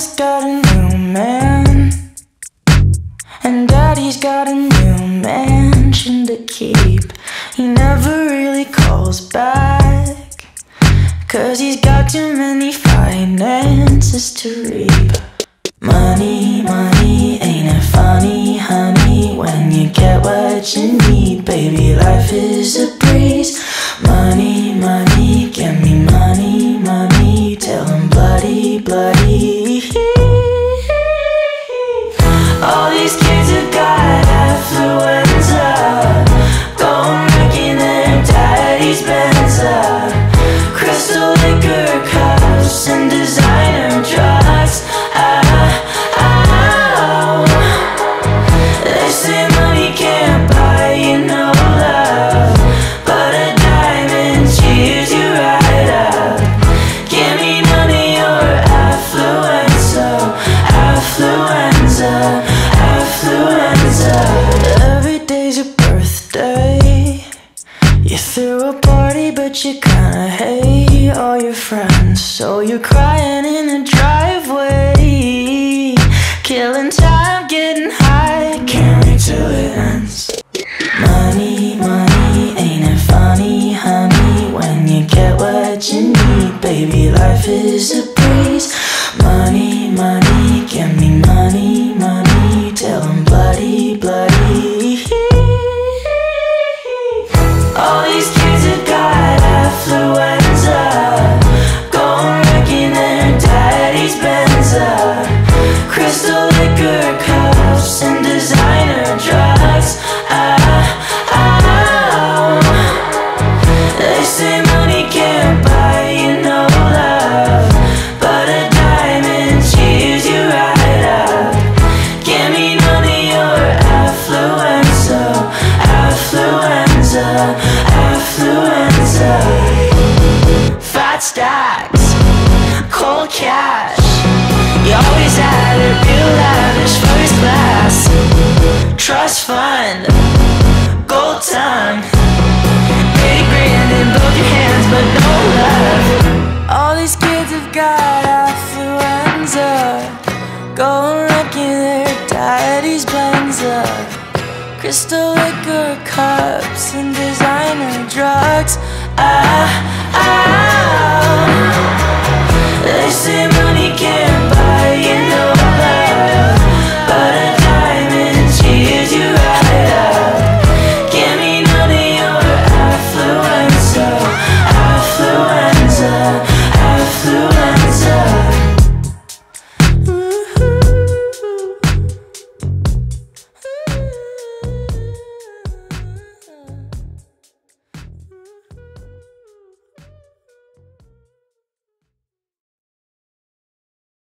Mama's got a new man. And daddy's got a new mansion to keep. He never really calls back. Cause he's got too many daddy's Benza. But you kinda hate all your friends. So you're crying in the driveway, killing time, getting high. Can't wait till it ends. Money, money, ain't it funny, honey? When you get what you need, baby, life is a stacks, cold cash. You always had it real class. Trust fund, gold time. Eighty grand in both your hands, but no love. All these kids have got affluenza. Going wrecking their daddy's Benza. Crystal liquor cups and designer drugs.